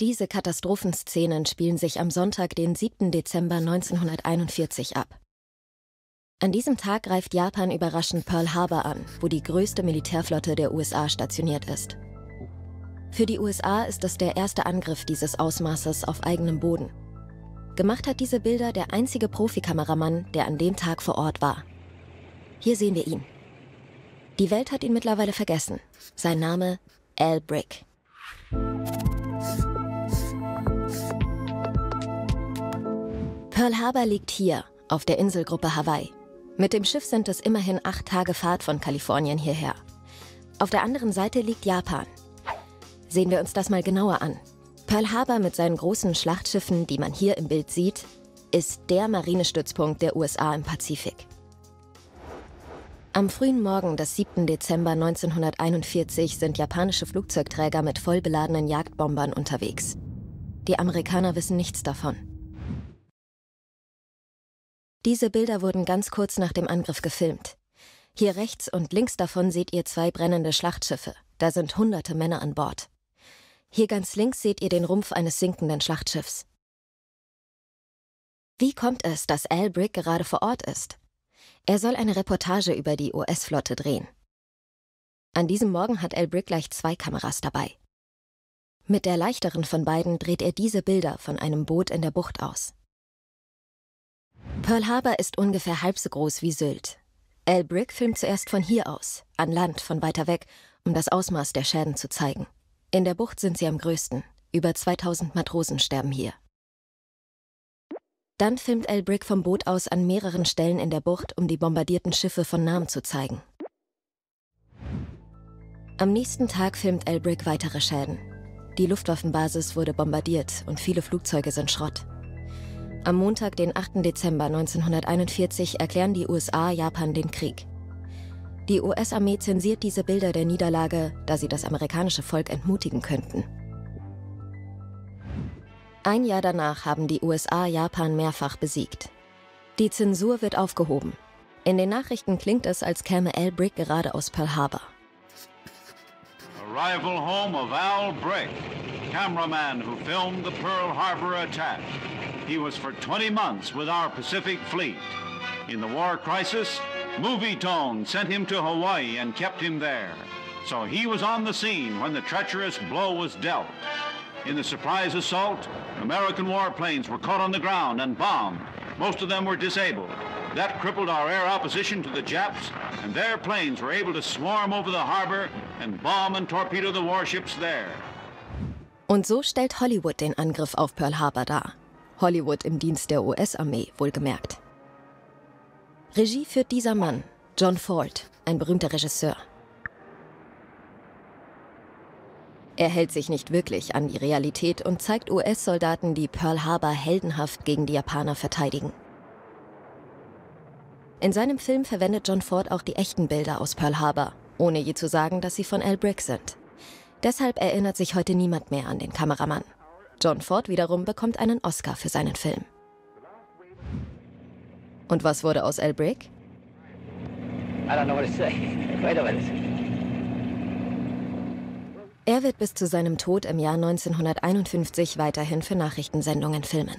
Diese Katastrophenszenen spielen sich am Sonntag, den 7. Dezember 1941 ab. An diesem Tag greift Japan überraschend Pearl Harbor an, wo die größte Militärflotte der USA stationiert ist. Für die USA ist es der erste Angriff dieses Ausmaßes auf eigenem Boden. Gemacht hat diese Bilder der einzige Profikameramann, der an dem Tag vor Ort war. Hier sehen wir ihn. Die Welt hat ihn mittlerweile vergessen. Sein Name Al Brick. Pearl Harbor liegt hier, auf der Inselgruppe Hawaii. Mit dem Schiff sind es immerhin acht Tage Fahrt von Kalifornien hierher. Auf der anderen Seite liegt Japan. Sehen wir uns das mal genauer an. Pearl Harbor mit seinen großen Schlachtschiffen, die man hier im Bild sieht, ist der Marinestützpunkt der USA im Pazifik. Am frühen Morgen des 7. Dezember 1941 sind japanische Flugzeugträger mit vollbeladenen Jagdbombern unterwegs. Die Amerikaner wissen nichts davon. Diese Bilder wurden ganz kurz nach dem Angriff gefilmt. Hier rechts und links davon seht ihr zwei brennende Schlachtschiffe. Da sind hunderte Männer an Bord. Hier ganz links seht ihr den Rumpf eines sinkenden Schlachtschiffs. Wie kommt es, dass Al Brick gerade vor Ort ist? Er soll eine Reportage über die US-Flotte drehen. An diesem Morgen hat Al Brick gleich zwei Kameras dabei. Mit der leichteren von beiden dreht er diese Bilder von einem Boot in der Bucht aus. Pearl Harbor ist ungefähr halb so groß wie Sylt. Al Brick filmt zuerst von hier aus, an Land, von weiter weg, um das Ausmaß der Schäden zu zeigen. In der Bucht sind sie am größten. Über 2000 Matrosen sterben hier. Dann filmt Al Brick vom Boot aus an mehreren Stellen in der Bucht, um die bombardierten Schiffe von nahem zu zeigen. Am nächsten Tag filmt Al Brick weitere Schäden. Die Luftwaffenbasis wurde bombardiert und viele Flugzeuge sind Schrott. Am Montag, den 8. Dezember 1941, erklären die USA Japan den Krieg. Die US-Armee zensiert diese Bilder der Niederlage, da sie das amerikanische Volk entmutigen könnten. Ein Jahr danach haben die USA Japan mehrfach besiegt. Die Zensur wird aufgehoben. In den Nachrichten klingt es, als käme Al Brick gerade aus Pearl Harbor. Arrival home of Al Brick, cameraman who filmed the Pearl Harbor attack. He was for 20 months with our Pacific Fleet. In the war crisis, Movie Tone sent him to Hawaii and kept him there. So he was on the scene when the treacherous blow was dealt. In the surprise assault, American warplanes were caught on the ground and bombed. Most of them were disabled. That crippled our air opposition to the Japs, and their planes were able to swarm over the harbor and bomb and torpedo the warships there. Und so stellt Hollywood den Angriff auf Pearl Harbor dar. Hollywood im Dienst der US-Armee, wohlgemerkt. Regie führt dieser Mann, John Ford, ein berühmter Regisseur. Er hält sich nicht wirklich an die Realität und zeigt US-Soldaten, die Pearl Harbor heldenhaft gegen die Japaner verteidigen. In seinem Film verwendet John Ford auch die echten Bilder aus Pearl Harbor, ohne je zu sagen, dass sie von Al Brick sind. Deshalb erinnert sich heute niemand mehr an den Kameramann. John Ford wiederum bekommt einen Oscar für seinen Film. Und was wurde aus Brick? Er wird bis zu seinem Tod im Jahr 1951 weiterhin für Nachrichtensendungen filmen.